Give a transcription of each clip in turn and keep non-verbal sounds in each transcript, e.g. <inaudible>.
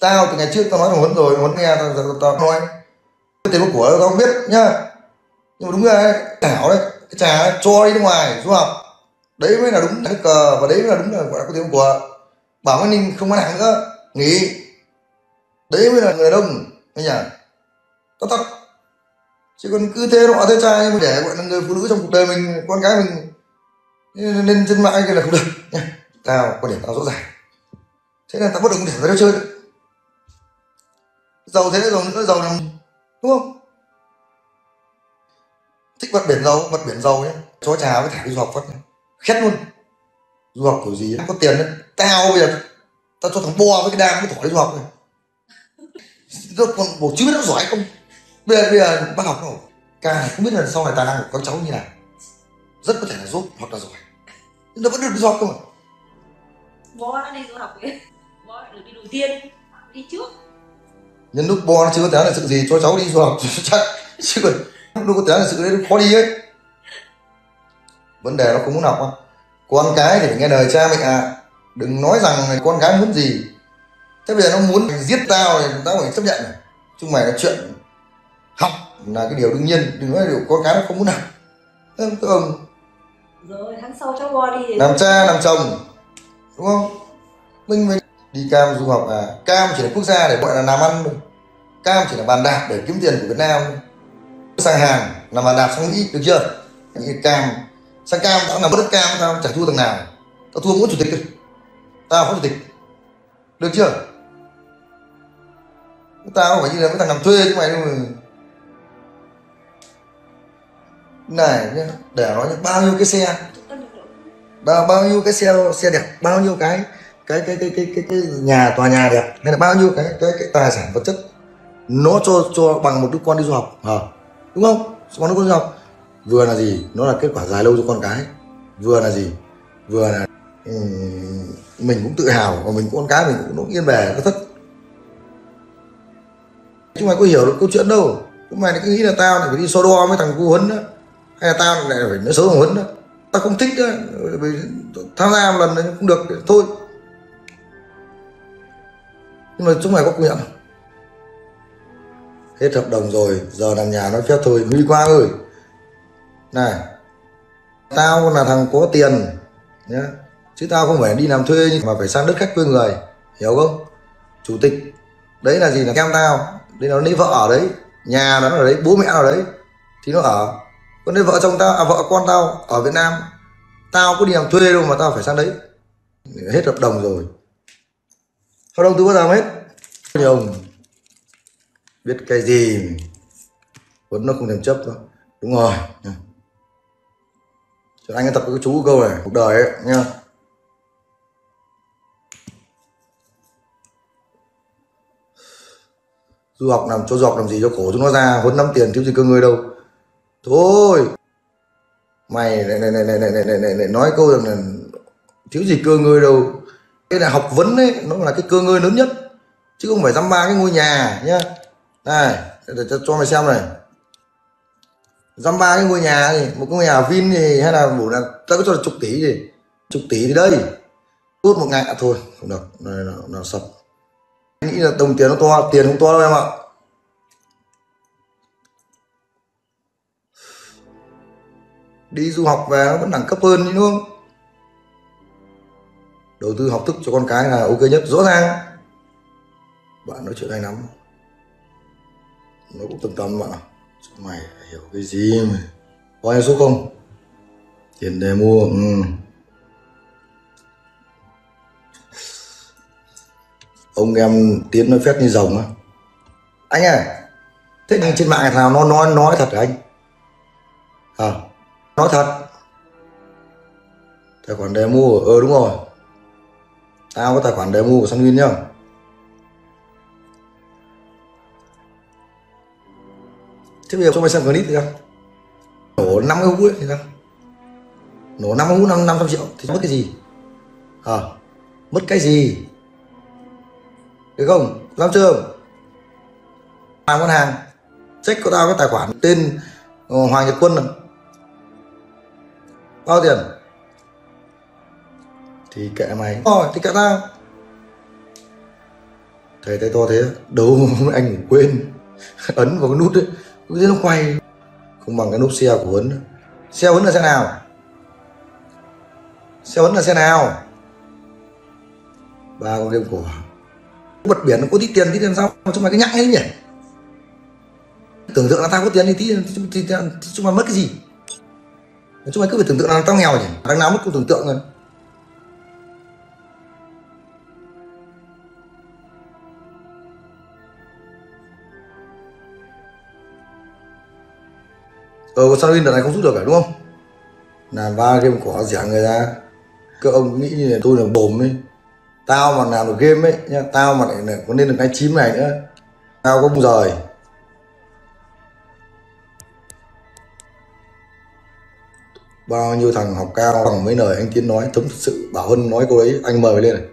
tao từ ngày trước tao nói thằng huấn rồi huấn nghe tao, tao, tao nói. Cái tiền của tao không biết nhá. Nhưng mà đúng là ảo đấy cái trà cho đi nước ngoài du học. Đấy mới là đúng cái cờ và đấy mới là đúng là gọi là có tiền của bảo an ninh không bán hàng nữa. Nghỉ. Đấy mới là người đông anh nhỉ? Tao tắt. Chứ còn cứ thế nọ thế trai mà để gọi là người phụ nữ trong cuộc đời mình con gái mình nên trên mạng kia là không được. Nha tao quan điểm tao rõ ràng. Thế nên tao bất động để ra chơi. đấy giàu thế rồi nữa giàu làm đúng không? Thích vật biển giàu vật biển giàu ấy chó trà với thả đi du học phát khét luôn. Du học kiểu gì có tiền đấy. Tao bây giờ, tao cho thằng bo với cái đam cái thỏi đi du học này. Rồi còn bổ chứ biết nó giỏi không? Bây giờ bây giờ bác học đâu ca này không biết là sau này tài năng của các cháu như nào. Rất có thể là giúp hoặc là giỏi. Nó vẫn được đi du học không ạ bố đã đi du học ấy bố được đi đầu tiên. Đi trước nhân lúc bo nó chưa có té là sự gì? Cho cháu đi du học chắc. <laughs> Chứ còn lúc có té là sự đấy khó đi ấy. Vấn đề nó không muốn học á. Con cái thì phải nghe lời cha mẹ. À. đừng nói rằng con gái muốn gì. Thế bây giờ nó muốn giết tao thì tao phải chấp nhận này. Chung mày là chuyện học là cái điều đương nhiên. Đừng nói điều con cái nó không muốn học. Các ông? Rồi tháng sau cháu bo đi. Làm cha làm chồng. Đúng không? Mình phải đi cam du học à? Cam chỉ là quốc gia để gọi là làm ăn thôi. Cam chỉ là bàn đạp để kiếm tiền của việt nam thôi. Sang hàng làm bàn đạp sang mỹ được chưa? Những cam sang cam tao làm bất đất cam tao chả thua thằng nào. Tao thua mỗi chủ tịch thôi. Tao phó chủ tịch. Được chưa? Tao phải như là mấy thằng làm thuê chứ mày đâu mà. Này nhá để nói nhá, bao nhiêu cái xe? Bao bao nhiêu cái xe xe đẹp bao nhiêu cái cái cái cái cái cái, cái nhà tòa nhà đẹp hay là bao nhiêu cái cái cái tài sản vật chất nó cho cho bằng một đứa con đi du học à, đúng không? Bằng đứa con đi du học. Vừa là gì? Nó là kết quả dài lâu cho con cái. Vừa là gì? Vừa là um, mình cũng tự hào và mình cũng con cái mình cũng, cũng yên bề nó thất chúng mày có hiểu được câu chuyện đâu. Chúng mày cứ nghĩ là tao lại phải đi so đo với thằng cu huấn đó. Hay là tao lại phải nói xấu thằng huấn đó. Tao không thích đó tham gia một lần này cũng được thôi nhưng mà chúng mày có quyền. Không hết hợp đồng rồi, giờ làm nhà nói phép thôi. Nguy qua ơi. Này, tao là thằng có tiền, nhá. Chứ tao không phải đi làm thuê nhưng mà phải sang đất khách quê người, hiểu không? Chủ tịch, đấy là gì là em tao? Đấy nó lấy vợ ở đấy, nhà nó ở đấy, bố mẹ ở đấy, thì nó ở. Còn đấy vợ chồng tao à vợ con tao ở việt nam. Tao có đi làm thuê đâu mà tao phải sang đấy. Hết hợp đồng rồi hợp đồng từ bao giờ hết. Nhiều ông biết cái gì vẫn nó không thèm chấp đâu đúng rồi. Cho anh tập cái chú câu này cuộc đời ấy nha. Du học làm cho dọc làm gì cho khổ chúng nó ra huấn năm tiền thiếu gì cơ người đâu. Thôi. Mày này này này này này này này, này, này nói câu rằng là thiếu gì cơ người đâu cái là học vấn ấy nó là cái cơ ngơi lớn nhất. Chứ không phải dăm ba cái ngôi nhà nhá. Này để cho, cho mày xem này. Dăm ba cái ngôi nhà thì một cái ngôi nhà vin thì hay là bổ là tao có cho là chục tỷ gì. Chục tỷ thì đây. Tốt một ngày à, thôi không được. Nó, nó, nó sập. Nghĩ là đồng tiền nó to tiền không to đâu em ạ. Đi du học về nó vẫn đẳng cấp hơn đúng không? Đầu tư học thức cho con cái là ok nhất, rõ ràng. Bạn nói chuyện hay lắm. Nó cũng tâm tâm bạn ạ mày hiểu cái gì mà. Có ai số không? Tiền để mua ừ. ông em tiến nói phép như rồng á. Anh à thế nhưng trên mạng nào nó nói nói thật hả anh? À nói thật. Tài khoản demo ờ đúng rồi tao có tài khoản demo của Sunwin nhá. Thế bây giờ cho mày xem clip thì sao nổ năm cái hũ thì sao nổ năm hũ năm năm trăm triệu thì mất cái gì? À mất cái gì? Được không? Làm chưa? Làm ngân hàng. Check của tao cái tài khoản tên ờ, Hoàng Nhật Quân này. Bao tiền? Thì kệ mày rồi thì kệ tao thầy tay to thế đâu anh ngủ quên ấn vào cái nút đấy cứ thế nó quay không bằng cái nút xe của Huấn xe Huấn là xe nào xe Huấn là xe nào ba con game của bật biển nó có tí tiền tí tiền sao chúng mày cái nhắc ấy nhỉ tưởng tượng là tao có tiền thì tí thì, chúng mày mất cái gì chúng mày cứ phải tưởng tượng là tao nghèo nhỉ đằng nào mất cũng tưởng tượng rồi ờ sao đợt này không rút được cả đúng không? Làm ba game cỏ rẻ người ra các ông nghĩ như là tôi là bồm ấy. Tao mà làm được game ấy nha tao mà lại có nên được cái chím này nữa. Tao có rời. Bao nhiêu thằng học cao bằng mấy lời anh tiến nói thấm thật sự bảo hân nói cô ấy, anh mời lên này.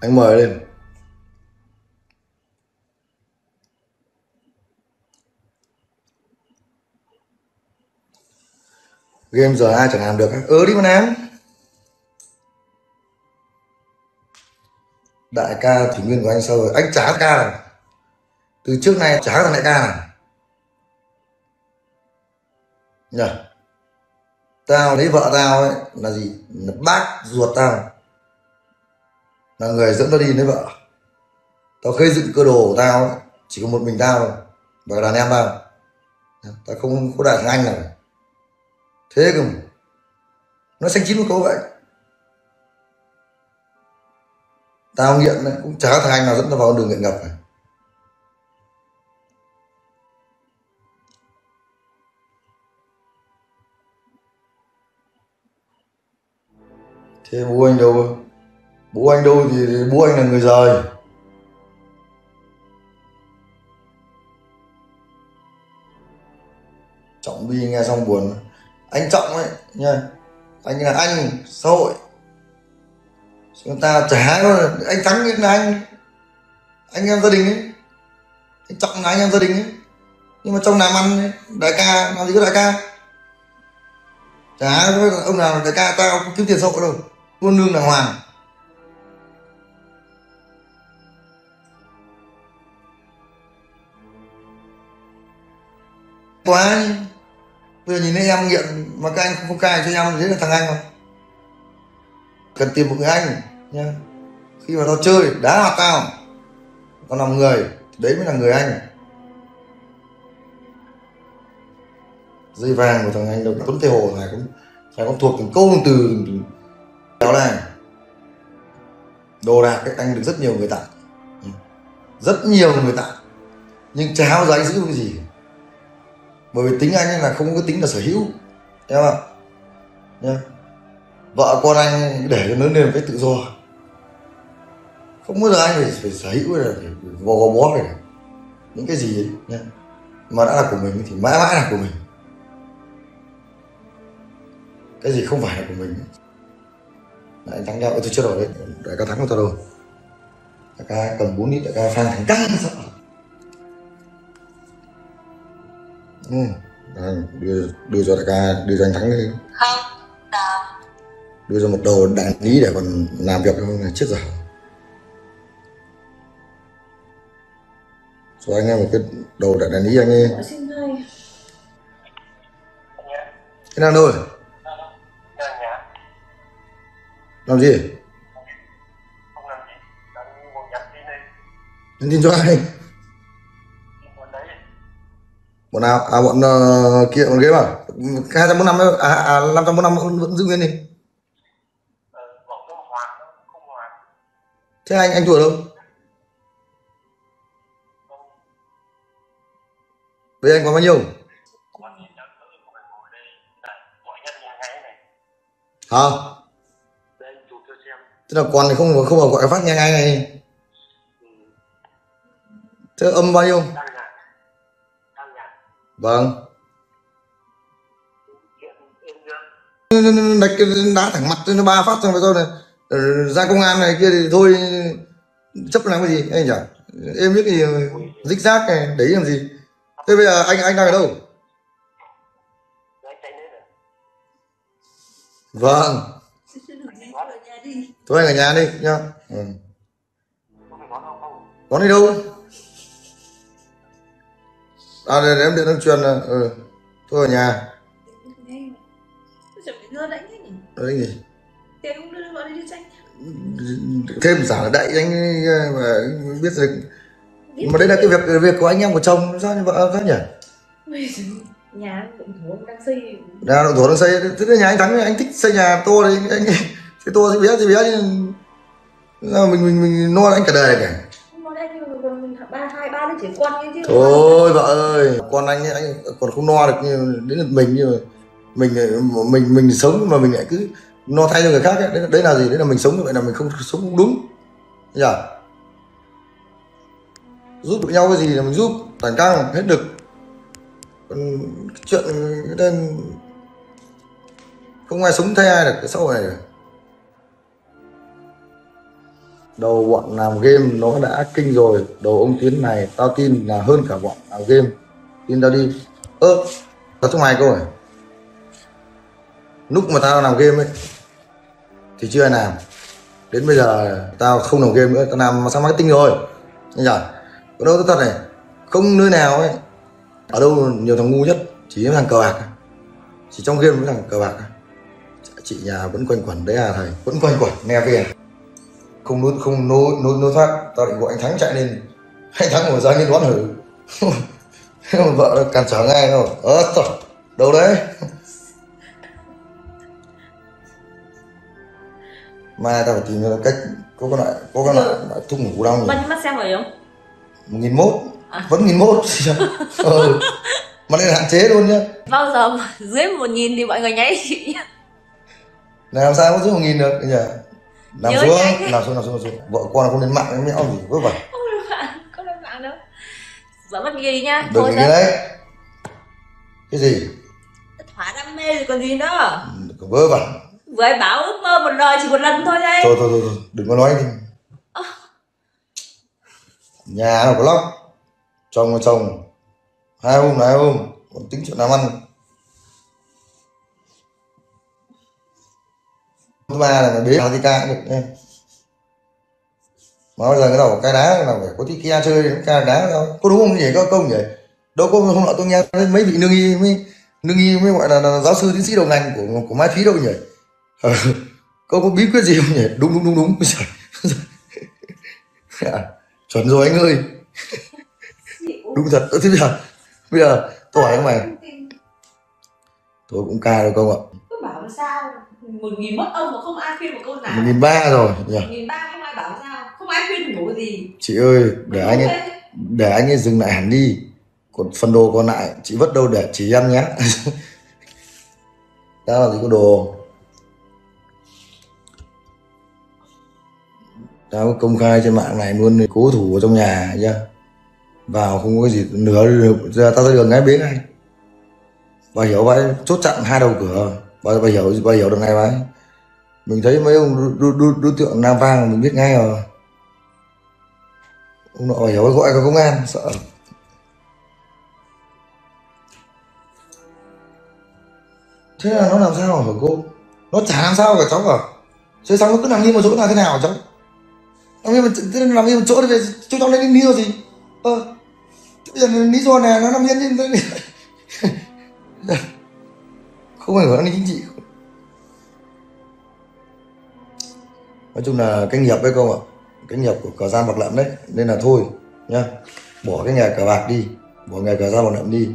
Anh mời lên. Game giờ ai chẳng làm được ớ ừ, đi mà làm đại ca thủy nguyên của anh sao rồi. Anh trả ca này từ trước nay trả thằng đại ca này. Nhỉ tao lấy vợ tao ấy là gì? Là bác ruột tao. Là người dẫn tao đi lấy vợ. Tao gây dựng cơ đồ của tao ấy, chỉ có một mình tao thôi. Và đàn em tao. Tao không có đại anh nào thế cơ mà. Nó xanh chín một câu vậy. Tao nghiện đấy, cũng chả thằng anh nào dẫn tao vào đường nghiện ngập này. Thế bố anh đâu? Bố anh đâu thì bố anh là người rời. Trọng bi nghe xong buồn anh trọng ấy nha anh là anh xã hội. Chúng ta chả có anh thắng là anh. Anh em gia đình ấy. Anh trọng là anh em gia đình ấy. Nhưng mà trong làm ăn ấy, đại ca làm gì có đại ca. Chả có ông nào đại ca tao không kiếm tiền xã hội đâu. Luôn lương đàng hoàng. Quá bây giờ nhìn thấy em nghiện mà các anh không cai cho em đấy là thằng anh không cần tìm một người anh nha khi mà tao chơi, đá hoặc tao. Tao làm người, đấy mới là người anh. Dây vàng của thằng anh đâu, tuấn tây hồ này cũng phải có thuộc từng câu từng từ kéo này đồ đạc các anh được rất nhiều người tặng. Rất nhiều người tặng. Nhưng cháo bao anh giữ cái gì bởi vì tính anh là không có tính là sở hữu em ạ, nha. Vợ con anh để cho lớn lên cái tự do. Không bao giờ anh phải, phải sở hữu là phải gò gò bó này. Những cái gì ấy, nha. Mà đã là của mình thì mãi mãi là của mình. Cái gì không phải là của mình Đấy, anh thắng nhau tôi chưa đổi đấy. Đại ca thắng của tôi đâu. Đại ca cầm bốn lít đại ca phan thành căng. sao ừ. Đấy, đưa đưa cho đại ca đưa cho anh thắng đi. Không tám đưa cho một đầu đại lý để còn làm việc này chết rồi cho anh em một cái đầu đại đại lý anh ấy. Thế nào rồi? Làm gì? Không làm gì. Đang ngồi nhắn tin đây nhắn tin cho ai bọn nào? À bọn uh, kia bọn game à hai trăm bốn năm à à năm trăm bốn năm vẫn vẫn giữ nguyên đi. Thế anh anh thua đâu? Bây giờ anh có bao nhiêu? Hả? Đây tức là còn thì không không ở gọi phát nhanh anh này. Thế âm bao nhiêu? Vâng. Đánh cái đá thẳng mặt nó ba phát xong rồi sau này ờ, ra công an này kia thì thôi, chấp làm cái gì, anh nhỉ? Em biết cái gì dích rác này đấy làm gì? Thế bây giờ anh anh đang ở đâu? Vâng. Thôi anh ở nhà đi, nhá. Ừ. có đi đâu? À để, để em điện em truyền là ừ. Tôi ở nhà. Sao thế nhỉ? Đấy gì? Tiền không đưa gọi đi tranh. Thêm giả là đại anh mà biết Biết mà đây là cái việc việc của anh em của chồng sao như vợ khác nhỉ? Bây giờ nhà cũng thổ đang xây Nhà động thổ đang xây thế là nhà anh thắng anh thích xây nhà to thì anh cái <laughs> to thì bé thì bé nhưng mà mình mình mình lo anh cả đời cả. Trẻ con chứ Thôi vợ ơi, con anh ấy, anh còn không no được như đến lượt mình như mình mình mình sống mà mình lại cứ no thay cho người khác ấy. Đấy, đấy là gì? Đấy là mình sống như vậy là mình không sống đúng. Nhỉ? Giúp được nhau cái gì là mình giúp, tản căng hết được. Còn chuyện cái nên không ai sống thay ai được cái xã hội này. được. Đầu bọn làm game nó đã kinh rồi. Đầu ông tiến này, tao tin là hơn cả bọn làm game. Tin tao đi. Ơ, tao trong mày câu lúc mà tao làm game ấy, thì chưa ai làm. Đến bây giờ tao không làm game nữa, tao làm sang marketing rồi. Anh nhở? có đâu thật này. Không nơi nào ấy. Ở đâu nhiều thằng ngu nhất, chỉ những thằng cờ bạc. Chỉ trong game với thằng cờ bạc. Chị nhà vẫn quanh quẩn đấy à thầy? Vẫn quanh quẩn, nghe về không nối không nối nối nối thoát. Tao định gọi anh thắng chạy lên. Anh thắng một ra nghiên đoán hử. <laughs> Vợ nó cản trở ngay rồi. Ơ ờ, đâu đấy? <laughs> Mai tao phải tìm ra cách có cái loại có cái loại, loại thuốc ngủ đau Bao nhiêu mắt xem rồi không? một nghìn mốt. À. vẫn nghìn mốt. <laughs> Ừ. mà nên hạn chế luôn nhá. Bao giờ dưới một nghìn thì mọi người nháy chị nhá. Làm sao có dưới một nghìn được nhỉ nằm xuống nằm xuống nằm xuống nằm xuống. Vợ con không lên mạng cái mẹo gì vớ vẩn. Không lên mạng, không lên mạng đâu. Vợ mất ghi nhá đừng cái đấy. Cái gì? Thỏa đam mê rồi còn gì nữa. Đừng vớ vẩn. Vừa ấy bảo ước mơ một đời chỉ một lần thôi đấy. Thôi thôi thôi, thôi. đừng có nói đi. Nhà nào có lóc. Chồng là chồng. Hai hôm là hai hôm. Còn tính chuyện làm ăn thứ ba là bế thì ca cũng được nha. Mà bây giờ cái đầu cái đá là phải có tí kia chơi ca đá đâu có đúng không? Nhỉ có công nhỉ đâu có hôm nọ tôi nghe mấy vị nương y mới nương y mới gọi là, là giáo sư tiến sĩ đầu ngành của của mai phí đâu nhỉ? <laughs> Ờ, có có bí quyết gì không nhỉ? Đúng đúng đúng đúng. <laughs> À, chuẩn rồi anh ơi. <laughs> Đúng thật. Thế bây giờ bây giờ tôi hỏi các mày. Tôi cũng ca được không ạ? Cứ bảo sao Một nghìn mất ông mà không ai khuyên một câu nào. một nghìn ba rồi nhỉ Một nghìn ba không ai bảo sao. Không ai khuyên ngủ gì. Chị ơi để anh ấy để anh ấy dừng lại hẳn đi. Còn phần đồ còn lại chị vứt đâu để chỉ ăn nhé <laughs> đó là gì có đồ? Tao công khai trên mạng này luôn cố thủ ở trong nhà nhá vào không có gì nửa giờ tao ra đường ngay bế ngay bà hiểu vậy chốt chặn hai đầu cửa bà, bà hiểu bà hiểu được này mà. Mình thấy mấy ông đối, đối, đối, tượng nam vang mình biết ngay rồi. Ông nội bà hiểu gọi cả công an sợ. Thế là nó làm sao hả cô? Nó chả làm sao cả cháu cả. Thế xong nó cứ nằm im một chỗ là thế nào hả cháu? Nằm im một thế nằm im một chỗ thì cho chúng cháu lên lý do gì ờ bây giờ lý do này nó nằm yên như thế <laughs> dạ không phải hưởng an ninh chính trị. Nói chung là cái nghiệp đấy không ạ. Cái nghiệp của cờ gian bạc lận đấy nên là thôi nhá. Bỏ cái nghề cờ bạc đi bỏ nghề cờ gian bạc lận đi.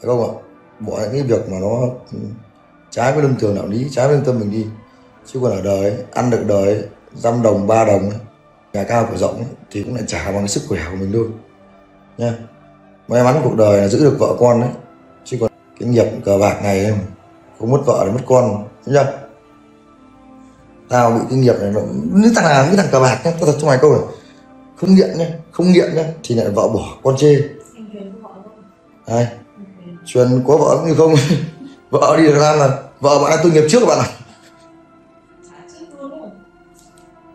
Phải không ạ? Bỏ những cái việc mà nó ừ, trái với lương thường đạo lý trái với lương tâm mình đi. Chứ còn ở đời ấy, ăn được đời ấy, dăm đồng ba đồng ấy, nhà cao cửa rộng ấy, thì cũng lại trả bằng cái sức khỏe của mình thôi nha may mắn cuộc đời là giữ được vợ con đấy. Chứ còn cái nghiệp cờ bạc này ấy, không mất vợ là mất con đúng chưa? Tao bị cái nghiệp này nó nếu thằng nào cái thằng cờ bạc nhá tao thật cho mày câu này. Không nghiện nhá không nghiện nhá thì lại vợ bỏ con chê? Đây, truyền có vợ cũng như không. <laughs> Vợ đi được ăn là vợ bạn đã tu nghiệp trước bạn ạ đấy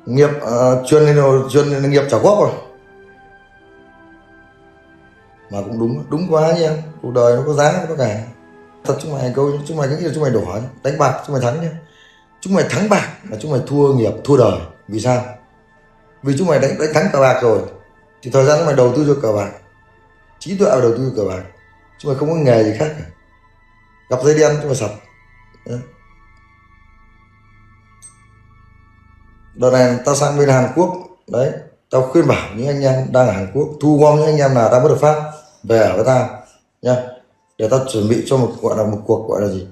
nghiệp uh, chuyên lên rồi chuyên lên nghiệp trả góp rồi. Mà cũng đúng đúng quá nha cuộc đời nó có giá có cả thật, chúng mày câu chúng mày nghĩ là chúng mày đổ đánh bạc chúng mày thắng nhá. Chúng mày thắng bạc là chúng mày thua nghiệp, thua đời. Vì sao? Vì chúng mày đánh đánh thắng cờ bạc rồi. Thì thời gian chúng mày đầu tư cho cờ bạc. Trí tuệ vào đầu tư cho cờ bạc. Chúng mày không có nghề gì khác cả. Gặp dây đen chúng mày sập. Đợt này tao sang bên Hàn Quốc. Đấy, tao khuyên bảo những anh em đang ở Hàn Quốc, thu gom những anh em nào đang bất hợp pháp về ở với tao nha để ta chuẩn bị cho một gọi là một cuộc gọi là gì?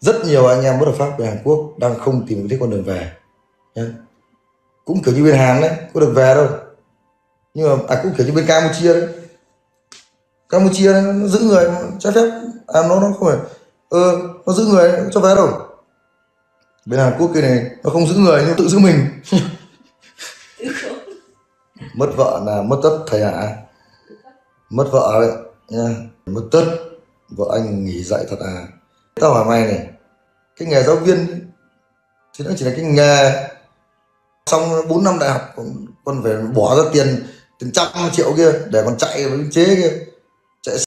Rất nhiều anh em bất hợp pháp về Hàn Quốc đang không tìm thấy con đường về. Nhá. Cũng kiểu như bên Hàn đấy có được về đâu. Nhưng mà à cũng kiểu như bên Campuchia đấy. Campuchia đấy, nó giữ người trái phép. À nó nó không phải ờ nó giữ người cho vé đâu. Bên Hàn Quốc kia này nó không giữ người nhưng tự giữ mình. <laughs> Mất vợ là mất tất thầy ạ. Mất vợ đấy nha mất tất vợ anh nghỉ dạy thật à? Tao hỏi mày này cái nghề giáo viên thì nó chỉ là cái nghề. Xong 4 năm đại học còn, còn phải bỏ ra tiền tiền trăm triệu kia để còn chạy với chế kia.